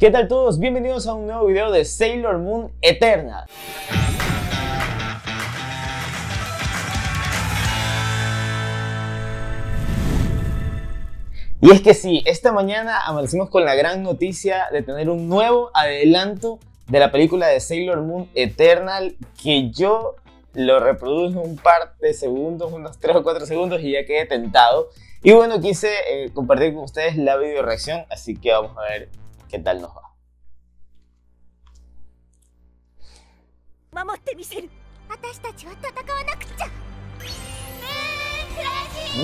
¿Qué tal todos? Bienvenidos a un nuevo video de Sailor Moon Eternal. Y es que sí, esta mañana amanecimos con la gran noticia de tener un nuevo adelanto de la película de Sailor Moon Eternal que yo lo reproduje un par de segundos, unos 3 o 4 segundos y ya quedé tentado. Y bueno, quise eh, compartir con ustedes la video reacción, así que vamos a ver qué tal nos va. 守ってみせる私たちは戦わなくちゃ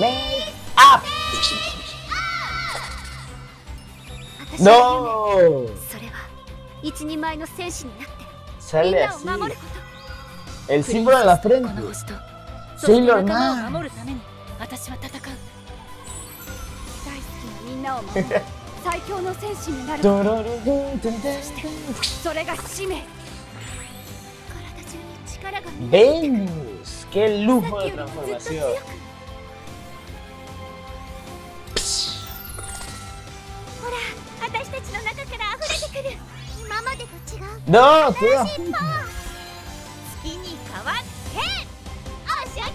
メ Make up! 私の ¡No! 夢それは一人前の戦士になってみん Sale なを así. 守ること El símbolo de la こ frente. の星とそして Sailor 仲間を Man. 最強の戦士になるそ,れが使命ベンスケルー。ほら、私たちの中から溢れてくる。今までと違う。どうぞ。月に変わって。おしゃき。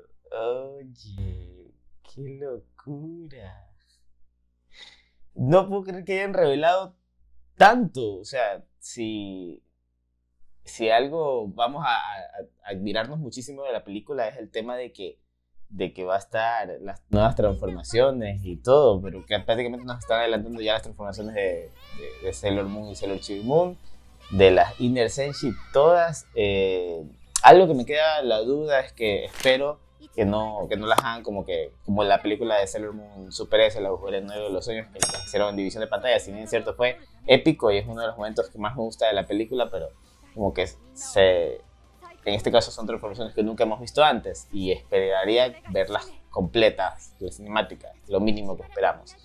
Oye, qué locura. No puedo creer que hayan revelado tanto. O sea, si, si algo vamos a, admirarnos muchísimo de la película es el tema de que, de que va a estar las nuevas transformaciones y todo, pero que prácticamente nos están adelantando ya las transformaciones de, de- de Sailor Moon y Sailor Chibi Moon, de las Inner Senshi, todas. eh, algo que me queda la duda es que espero que no, que no las hagan como que como la película de Sailor Moon Super S, la agujero negro de los sueños, que las hicieron en división de pantalla. Si bien es cierto, fue épico y es uno de los momentos que más me gusta de la película, pero como que se, en este caso son transformaciones que nunca hemos visto antes y esperaría verlas completas, la cinemática, lo mínimo que esperamos.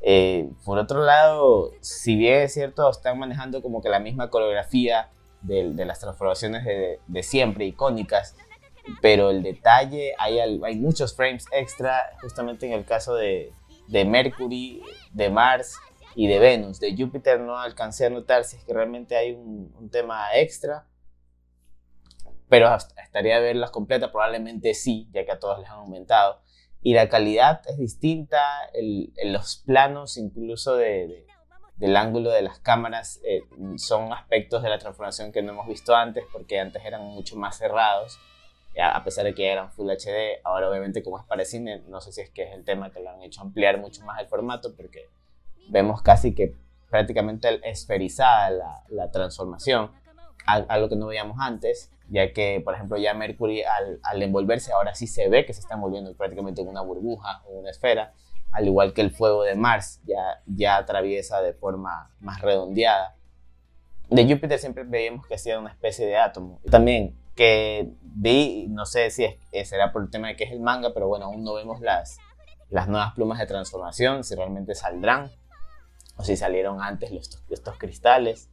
Eh, por otro lado, si bien es cierto, están manejando como que la misma coreografía de, de las transformaciones de, de siempre, icónicas, pero el detalle, hay, hay muchos frames extra, justamente en el caso de, de Mercury, de Mars y de Venus. De Júpiter no alcancé a notar si es que realmente hay un, un tema extra, pero estaría verlas completas, probablemente sí, ya que a todas les han aumentado. Y la calidad es distinta, el, los planos incluso de, de- del ángulo de las cámaras eh, son aspectos de la transformación que no hemos visto antes, porque antes eran mucho más cerrados, a pesar de que eran Full HD. Ahora obviamente como es para cine, no sé si es que es el tema que lo han hecho ampliar mucho más el formato, porque vemos casi que prácticamente esferizada la, la transformación, al- algo que no veíamos antes, ya que, por ejemplo, ya Mercury al, al envolverse ahora sí se ve que se está envolviendo prácticamente en una burbuja o una esfera, al igual que el fuego de Mars ya, ya atraviesa de forma más redondeada. De Júpiter siempre veíamos que hacía una especie de átomo. También que vi, no sé si será por el tema de que es el manga, pero bueno, aún no vemos las, las nuevas plumas de transformación, si realmente saldrán o si salieron antes los, estos cristales,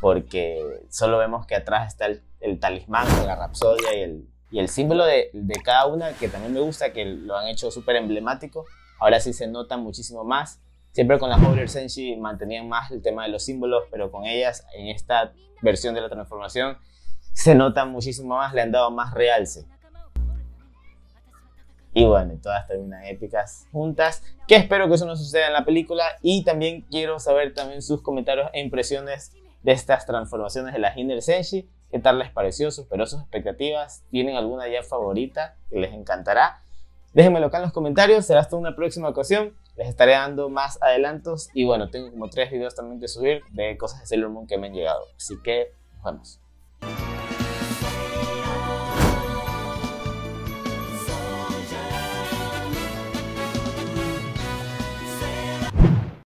porque solo vemos que atrás está el, el talismán la rapsodia y el, y el símbolo de, de cada una, que también me gusta, que lo han hecho súper emblemático. Ahora sí se nota muchísimo más. Siempre con las Howler Senshi mantenían más el tema de los símbolos, pero con ellas, en esta versión de la transformación, se nota muchísimo más, le han dado más realce. Y bueno, todas terminan épicas juntas, que espero que eso no suceda en la película. Y también quiero saber también sus comentarios e impresiones de estas transformaciones de las Inner Senshi. ¿Qué tal les pareció? ¿Superó sus expectativas? ¿Tienen alguna ya favorita que les encantará? Déjenmelo acá en los comentarios. Será hasta una próxima ocasión. Les estaré dando más adelantos. Y bueno, tengo como tres videos también que subir de cosas de Sailor Moon que me han llegado. Así que nos vemos.